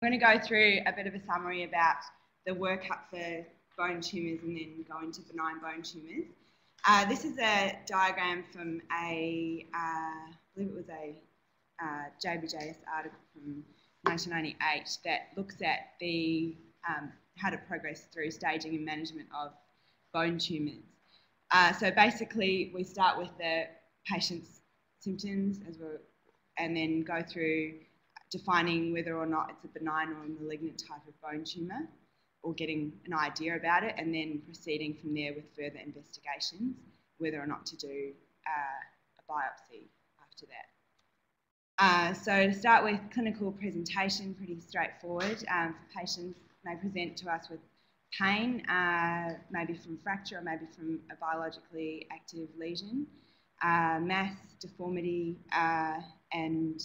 I'm going to go through a bit of a summary about the workup for bone tumours and then go into benign bone tumours. Uh, this is a diagram from a, uh, I believe it was a uh, JBJS article from 1998 that looks at the um, how to progress through staging and management of bone tumours. Uh, so basically, we start with the patient's symptoms as well, and then go through defining whether or not it's a benign or a malignant type of bone tumour, or getting an idea about it, and then proceeding from there with further investigations, whether or not to do uh, a biopsy after that. Uh, so to start with, clinical presentation, pretty straightforward. Um, patients may present to us with pain, uh, maybe from fracture or maybe from a biologically active lesion, uh, mass, deformity, uh, and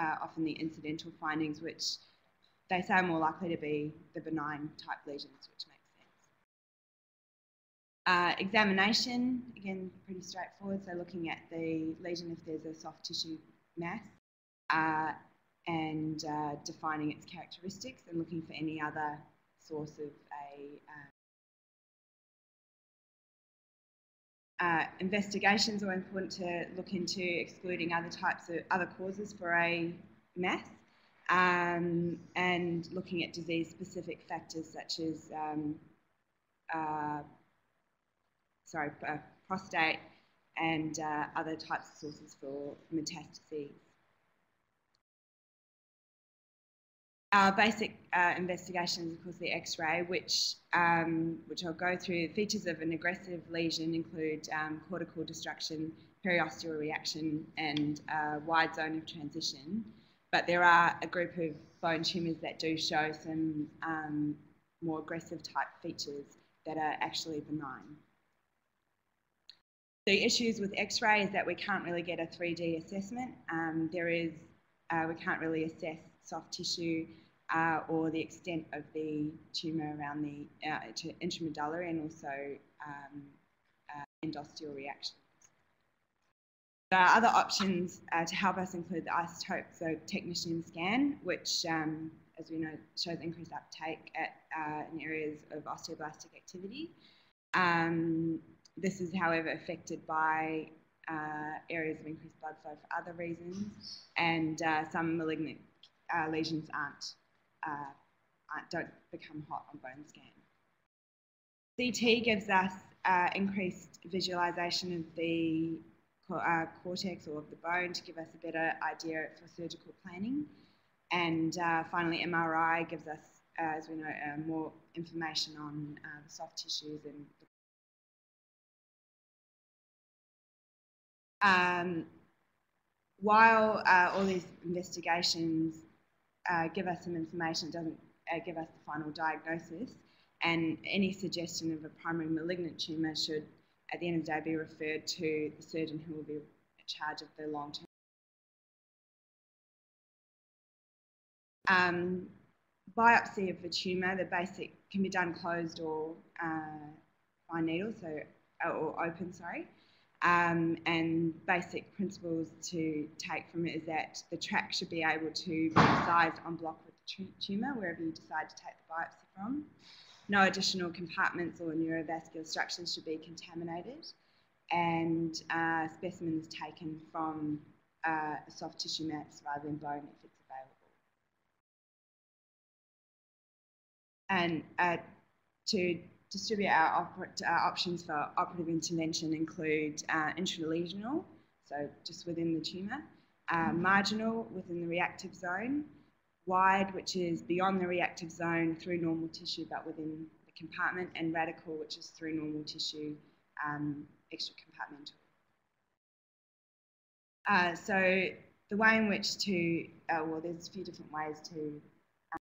uh, often the incidental findings, which they say are more likely to be the benign type lesions, which makes sense. Uh, examination, again, pretty straightforward. So looking at the lesion if there's a soft tissue mass uh, and uh, defining its characteristics and looking for any other source of a uh, uh, investigations are important to look into excluding other types of other causes for a mass um, and looking at disease specific factors such as um, uh, sorry, uh, prostate and uh, other types of sources for metastases. Our basic uh, investigation is, of course, the X-ray, which um, which I'll go through. Features of an aggressive lesion include um, cortical destruction, periosteal reaction, and uh, wide zone of transition. But there are a group of bone tumours that do show some um, more aggressive type features that are actually benign. The issues with X-ray is that we can't really get a 3D assessment. Um, there is, uh, we can't really assess soft tissue uh, or the extent of the tumour around the uh, intramedullary and also um, uh, endosteal reactions. There are other options uh, to help us include the isotope, so technetium scan, which, um, as we know, shows increased uptake at, uh, in areas of osteoblastic activity. Um, this is, however, affected by uh, areas of increased blood flow for other reasons, and some malignant uh, lesions aren't, uh, don't become hot on bone scan. CT gives us uh, increased visualization of the uh, cortex or of the bone to give us a better idea for surgical planning. And uh, finally, MRI gives us, uh, as we know, uh, more information on uh, the soft tissues and um, while all these investigations give us some information, it doesn't give us the final diagnosis, and any suggestion of a primary malignant tumour should at the end of the day be referred to the surgeon who will be in charge of the long term. Um, biopsy of the tumour, the basic can be done closed or uh, fine needle, so uh, or open, sorry. Um, and basic principles to take from it is that the track should be able to be sized en bloc with the tumour wherever you decide to take the biopsy from. No additional compartments or neurovascular structures should be contaminated, and uh, specimens taken from uh, soft tissue mass rather than bone if it's available. And uh, to distribute our, options for operative intervention include uh, intralesional, so just within the tumour, uh, marginal within the reactive zone, wide, which is beyond the reactive zone through normal tissue but within the compartment, and radical, which is through normal tissue um, extracompartmental. Uh, so the way in which to, uh, well, there's a few different ways to um,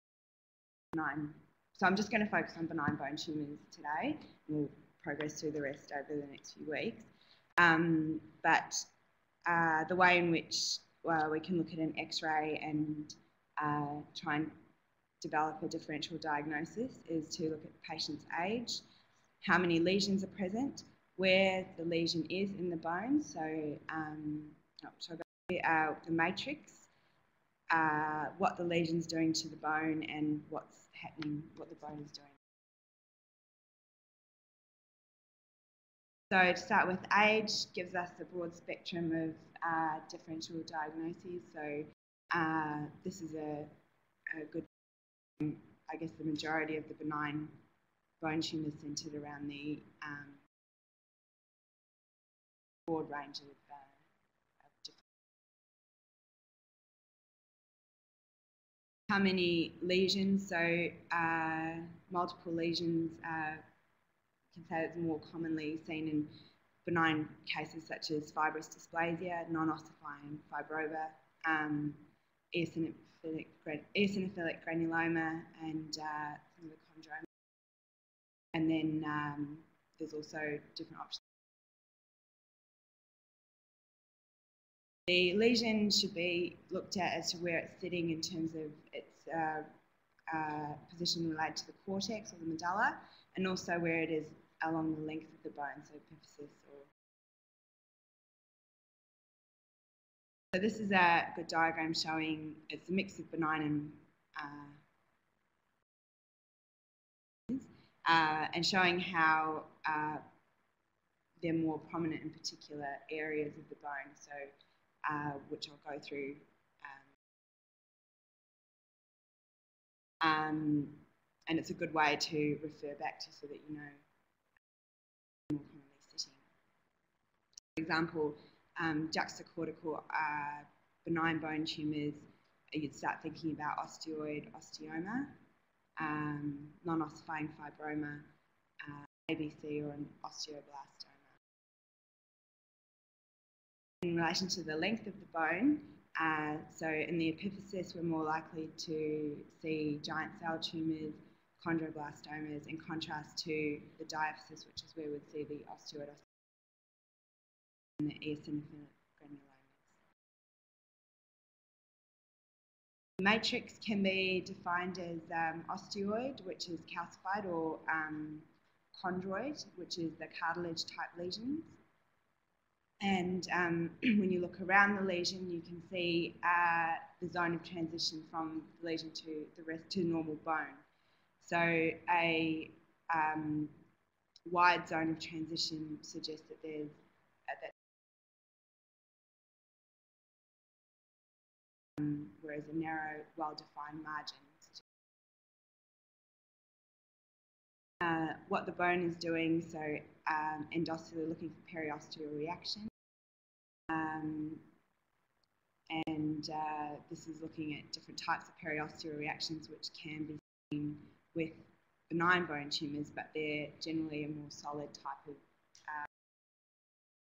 benign. So I'm just going to focus on benign bone tumours today. We'll progress through the rest over the next few weeks. Um, but uh, the way in which well, we can look at an X-ray and uh, try and develop a differential diagnosis is to look at the patient's age, how many lesions are present, where the lesion is in the bone, so, um, oh, uh, the matrix, uh, what the lesion's doing to the bone and what's happening, what the bone is doing. So to start with, age gives us a broad spectrum of uh, differential diagnoses. So uh, this is a, a, good, I guess the majority of the benign bone tumours centred around the um, broad range of, of How many lesions? So uh, multiple lesions uh, can say it's more commonly seen in benign cases such as fibrous dysplasia, non-ossifying fibroma, um, eosinophilic, eosinophilic granuloma, and uh, some of the chondroma. And then um, there's also different options. The lesion should be looked at as to where it's sitting in terms of its uh, uh, position related to the cortex or the medulla, and also where it is along the length of the bone, so epiphysis or. So this is a good diagram showing it's a mix of benign and uh, uh, and showing how uh, they're more prominent in particular areas of the bone, so uh, which I'll go through. Um, um, and it's a good way to refer back to so that you know more commonly For example, um, juxtacortical uh, benign bone tumours, you'd start thinking about osteoid osteoma, um, non-ossifying fibroma, uh, ABC, or an osteoblastoma. In relation to the length of the bone, uh, so in the epiphysis, we're more likely to see giant cell tumours, chondroblastomas, in contrast to the diaphysis, which is where we'd see the osteoid and the eosinophilic granulomas. Matrix can be defined as um, osteoid, which is calcified, or um, chondroid, which is the cartilage type lesions. And um, when you look around the lesion, you can see uh, the zone of transition from the lesion to the rest to normal bone. So a um, wide zone of transition suggests that there's uh, that um, whereas a narrow, well-defined margin. Uh, what the bone is doing, so um, endosseally looking for periosteal reaction. Um, and uh, this is looking at different types of periosteal reactions which can be seen with benign bone tumours, but they're generally a more solid type of, uh,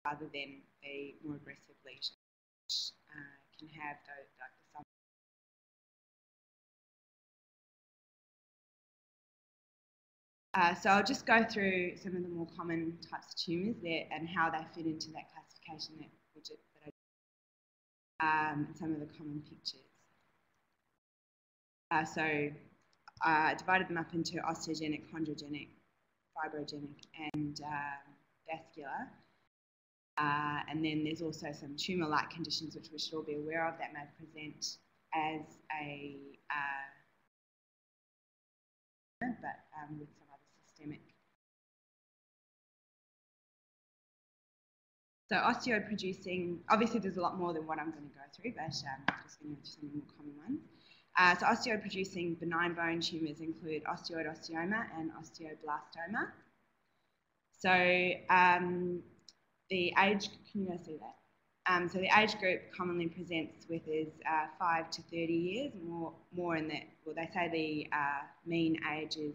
rather than a more aggressive lesion, which uh, can have the, the, the Uh, so I'll just go through some of the more common types of tumours there and how they fit into that classification that um, some of the common pictures. Uh, so I divided them up into osteogenic, chondrogenic, fibrogenic, and um, vascular. Uh, and then there's also some tumour-like conditions which we should all be aware of that may present as a uh, but um, with some other systemic. So osteoid producing, obviously there's a lot more than what I'm going to go through, but um, I'm just going to do some more common ones. Uh, so osteoid producing benign bone tumours include osteoid osteoma and osteoblastoma. So um, the age, can you guys see that? Um, so the age group commonly presents with is uh, 5 to 30 years, more, more in that, well, they say the uh, mean age is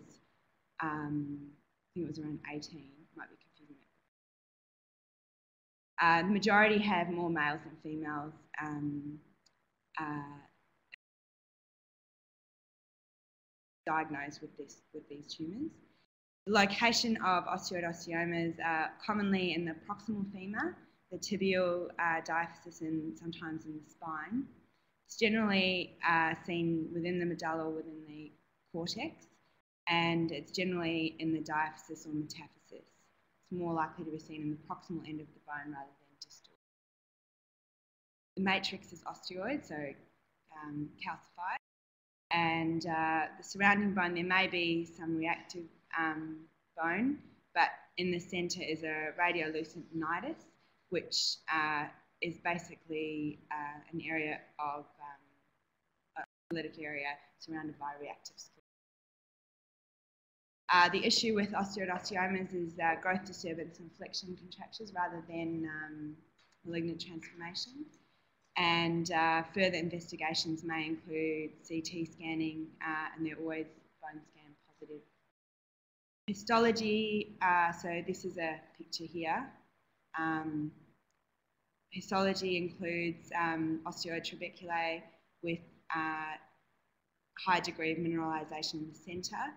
um, I think it was around 18, might be. Uh, the majority have more males than females. Um, uh, diagnosed with this with these tumours. The location of osteoid osteomas are commonly in the proximal femur, the tibial uh, diaphysis, and sometimes in the spine. It's generally uh, seen within the medulla or within the cortex and it's generally in the diaphysis or metaphysis. More likely to be seen in the proximal end of the bone rather than distal. The matrix is osteoid, so um, calcified. And uh, the surrounding bone, there may be some reactive um, bone, but in the centre is a radiolucent nidus, which uh, is basically uh, an area of um, a lytic area surrounded by reactive skin. Uh, the issue with osteoid is uh, growth disturbance and flexion contractures rather than um, malignant transformation. And uh, further investigations may include CT scanning, uh, and they're always bone scan positive. Histology, uh, so this is a picture here. Um, histology includes um, osteoid trabeculae with high degree of mineralisation in the centre.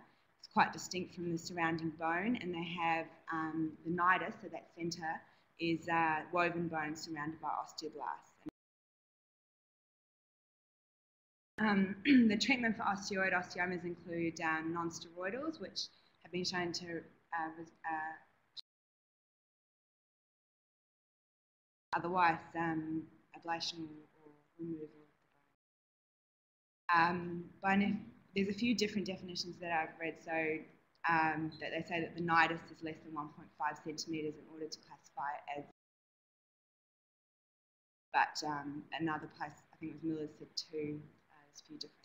Quite distinct from the surrounding bone, and they have um, the nidus, so that centre, is uh, woven bone surrounded by osteoblasts. Um, the treatment for osteoid osteomas include um, non-steroidals, which have been shown to uh, uh, otherwise um, ablation or, removal of the bone. There's a few different definitions that I've read, so um, that they say that the nidus is less than 1.5 centimetres in order to classify it as. But um, another place, I think it was Miller's said two, uh, there's a few different.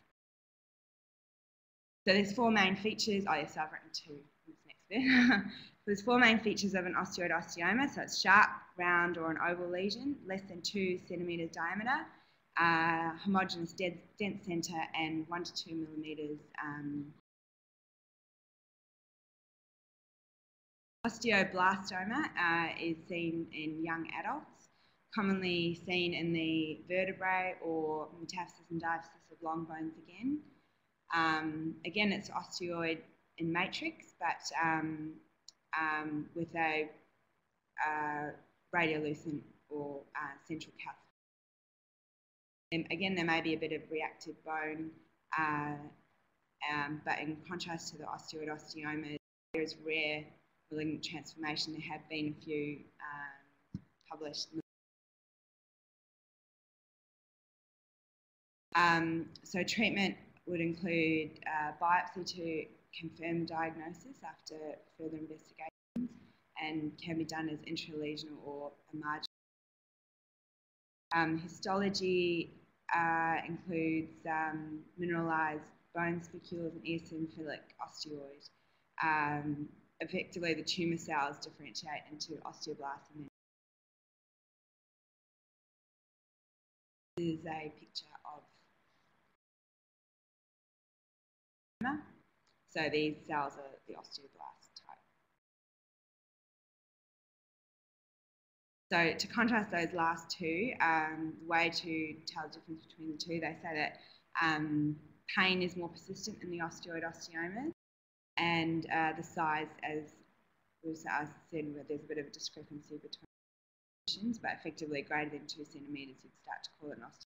So there's four main features. Oh, yes, I've written two. This next bit. so there's four main features of an osteoid osteoma. So it's sharp, round, or an oval lesion, less than two centimetres diameter, uh, homogeneous dense centre, and one to two millimetres um, Osteoblastoma uh, is seen in young adults, commonly seen in the vertebrae or metaphysis and diaphysis of long bones again. Um, again, it's osteoid in matrix, but um, um, with a uh, radiolucent or uh, central calcium. Again, there may be a bit of reactive bone, uh, um, but in contrast to the osteoid osteoma, there is rare malignant transformation. There have been a few um, published. Um, so treatment would include uh, biopsy to confirm diagnosis after further investigations and can be done as intralesional or a. Um, histology uh, includes um, mineralized bone spicules and eosinophilic osteoid. Um, effectively, the tumour cells differentiate into osteoblasts and This is a picture of so these cells are the osteoblast So to contrast those last two, um, the way to tell the difference between the two, they say that um, pain is more persistent in the osteoid osteomas and uh, the size, as we said, where there's a bit of a discrepancy between conditions, but effectively greater than two centimetres, you'd start to call it an osteoblast.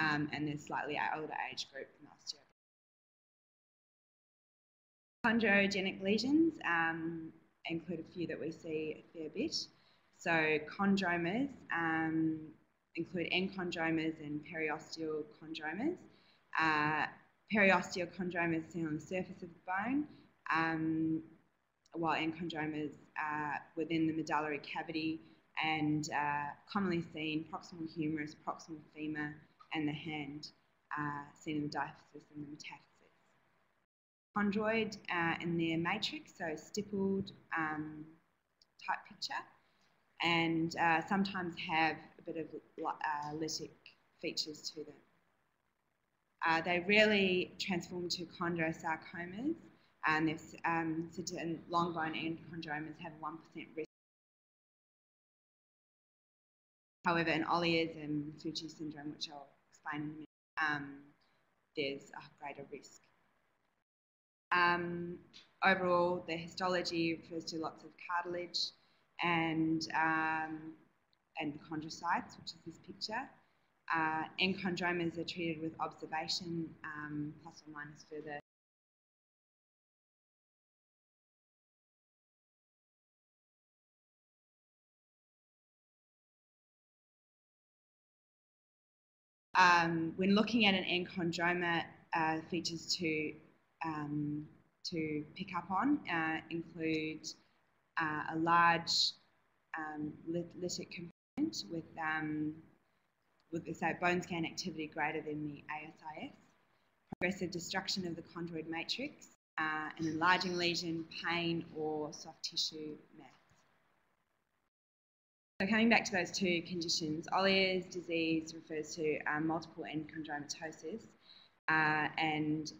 Um, and there's slightly older age group in osteoblast. Chondrogenic lesions um, include a few that we see a fair bit. So chondromas um, include enchondromas and periosteal chondromas. Uh, periosteal chondromas seen on the surface of the bone, um, while enchondromas are within the medullary cavity and uh, commonly seen proximal humerus, proximal femur, and the hand, uh, seen in the diaphysis and the metaphysis. Chondroid uh, in their matrix, so stippled um, type picture, and uh, sometimes have a bit of uh, lytic features to them. Uh, they rarely transform to chondrosarcomas, and they've um, that long bone enchondromas have 1% risk. However, in Olliers and Maffucci syndrome, which I'll explain in a minute, um, there's a greater risk. Um, overall, the histology refers to lots of cartilage and, um, and chondrocytes, which is this picture. Uh, enchondromas are treated with observation um, plus or minus further Um, when looking at an enchondroma, uh, features to um, to pick up on uh, include uh, a large um, lytic component with um, with say, bone scan activity greater than the ASIS, progressive destruction of the chondroid matrix, uh, an enlarging lesion, pain, or soft tissue mass. So coming back to those two conditions, Ollier's disease refers to um, multiple enchondromatosis, uh, and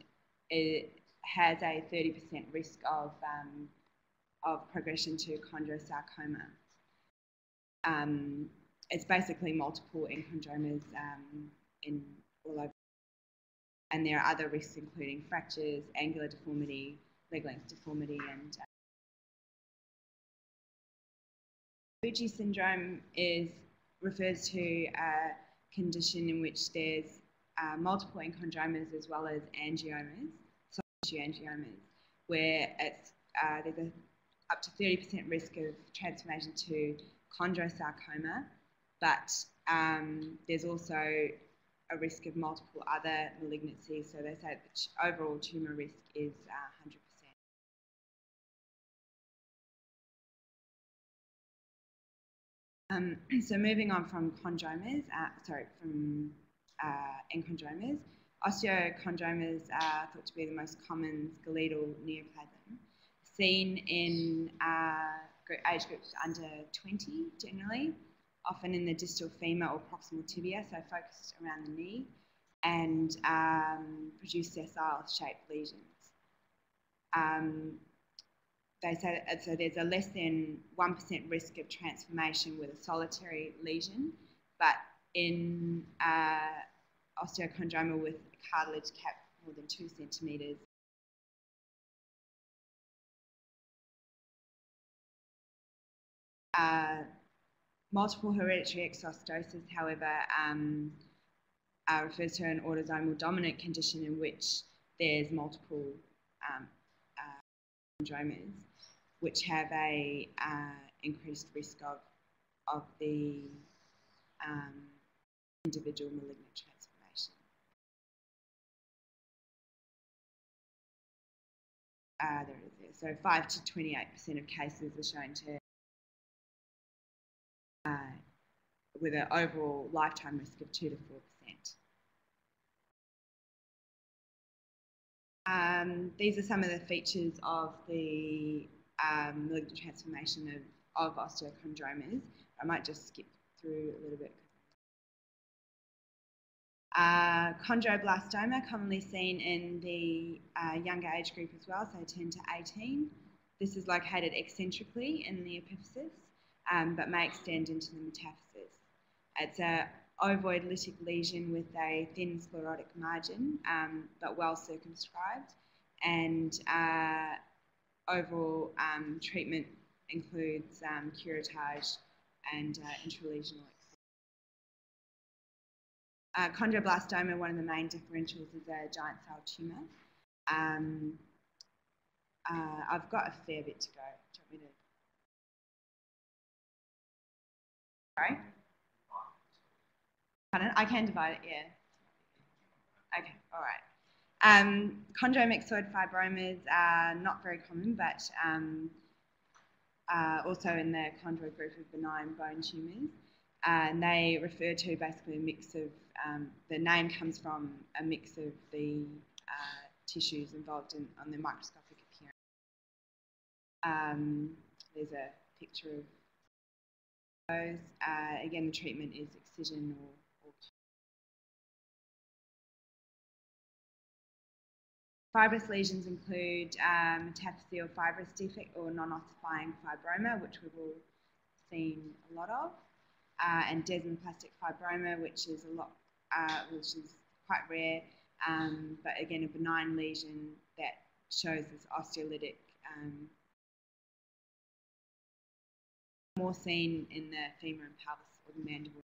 it has a 30% risk of, um, of progression to chondrosarcoma. Um, it's basically multiple enchondromas um, in all over. And there are other risks including fractures, angular deformity, leg length deformity, and uh, syndrome is refers to a condition in which there's uh, multiple enchondromas as well as angiomas, soft tissue angiomas, where it's, uh, there's a up to 30% risk of transformation to chondrosarcoma, but um, there's also a risk of multiple other malignancies. So they say the overall tumour risk is uh, 100%. Um, so moving on from chondromas, uh, sorry, from uh, enchondromas, osteochondromas are thought to be the most common skeletal neoplasm, seen in uh, age groups under 20 generally, often in the distal femur or proximal tibia, so focused around the knee, and um, produce sessile shaped lesions. Um, they say that, so there's a less than 1% risk of transformation with a solitary lesion, but in uh, osteochondroma with cartilage cap more than two centimetres, uh, multiple hereditary exostosis, however, um, uh, refers to an autosomal dominant condition in which there's multiple um, uh, chondromas which have a uh, increased risk of, of the um, individual malignant transformation. Uh, there is there. So 5 to 28% of cases are shown to uh, with an overall lifetime risk of 2 to 4%. Um, these are some of the features of the um, malignant transformation of, of osteochondromas. I might just skip through a little bit. Uh, chondroblastoma, commonly seen in the uh, younger age group as well, so 10 to 18. This is located eccentrically in the epiphysis, um, but may extend into the metaphysis. It's a ovoid lytic lesion with a thin sclerotic margin, um, but well circumscribed, and uh, overall um, treatment includes um, curettage and uh, intralesional uh, chondroblastoma, one of the main differentials is a giant cell tumour. Um, uh, I've got a fair bit to go. Sorry? Pardon? I can divide it, yeah. Okay, all right. Um, chondromyxoid fibromas are not very common, but um, uh, also in the chondroid group of benign bone tumours. Uh, and they refer to basically a mix of, um, the name comes from a mix of the uh, tissues involved in, on the microscopic appearance. Um, there's a picture of those. Uh, again, the treatment is excision or Fibrous lesions include um, fibrous defect or non-ossifying fibroma, which we've all seen a lot of, uh, and desmoplastic fibroma, which is a lot, uh, which is quite rare, um, but again a benign lesion that shows this osteolytic. Um, more seen in the femur and pelvis or the mandible